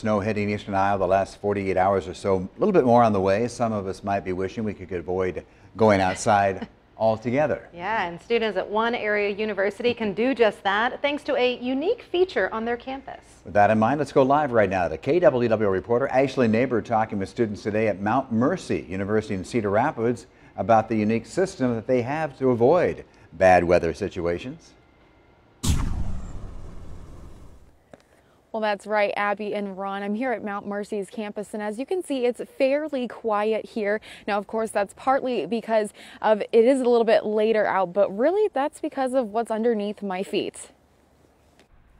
Snow hitting eastern Iowa the last 48 hours or so. A little bit more on the way. Some of us might be wishing we could avoid going outside altogether. Yeah, and students at one area university can do just that thanks to a unique feature on their campus. With that in mind, let's go live right now to KWWL reporter Ashley Neighbor talking with students today at Mount Mercy University in Cedar Rapids about the unique system that they have to avoid bad weather situations. Well, that's right, Abby and Ron. I'm here at Mount Mercy's campus, and as you can see, it's fairly quiet here. Now, of course, that's partly because of it is a little bit later out, but really that's because of what's underneath my feet.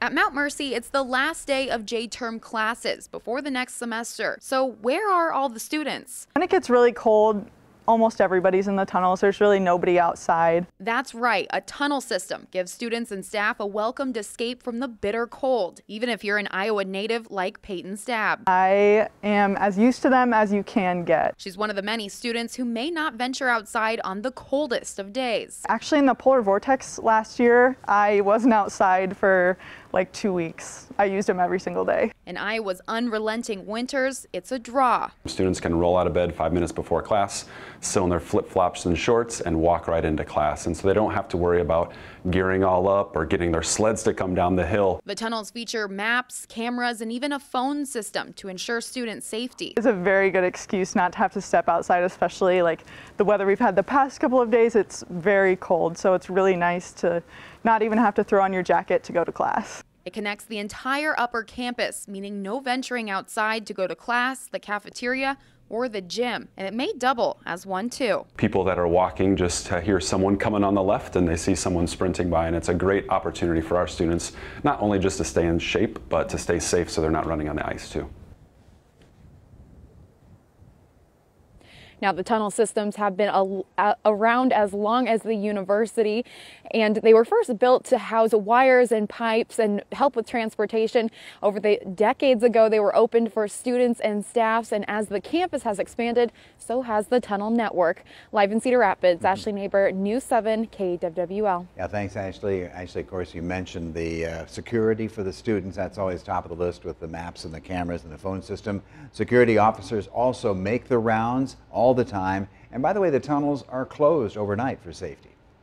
At Mount Mercy, it's the last day of J-term classes before the next semester. So where are all the students? When it gets really cold, almost everybody's in the tunnels. There's really nobody outside. That's right. A tunnel system gives students and staff a welcomed escape from the bitter cold, even if you're an Iowa native like Peyton Stab. I am as used to them as you can get. She's one of the many students who may not venture outside on the coldest of days. Actually, in the polar vortex last year, I wasn't outside for like two weeks. I used them every single day. In Iowa's unrelenting winters, it's a draw. Students can roll out of bed five minutes before class, still in their flip-flops and shorts, and walk right into class. And so they don't have to worry about gearing all up or getting their sleds to come down the hill. The tunnels feature maps, cameras, and even a phone system to ensure student safety. It's a very good excuse not to have to step outside, especially like the weather we've had the past couple of days. It's very cold, so it's really nice to not even have to throw on your jacket to go to class. It connects the entire upper campus, meaning no venturing outside to go to class, the cafeteria, or the gym, and it may double as one too. People that are walking just uh, hear someone coming on the left and they see someone sprinting by, and it's a great opportunity for our students not only just to stay in shape, but to stay safe so they're not running on the ice too. Now, the tunnel systems have been a, a, around as long as the university, and they were first built to house wires and pipes and help with transportation. Over the decades ago, they were opened for students and staffs, and as the campus has expanded, so has the tunnel network. Live in Cedar Rapids, mm -hmm. Ashley Neighbor, News 7 KWWL. Yeah, thanks, Ashley. Ashley, of course, you mentioned the uh, security for the students. That's always top of the list with the maps and the cameras and the phone system. Security officers also make the rounds all the time. And by the way, the tunnels are closed overnight for safety.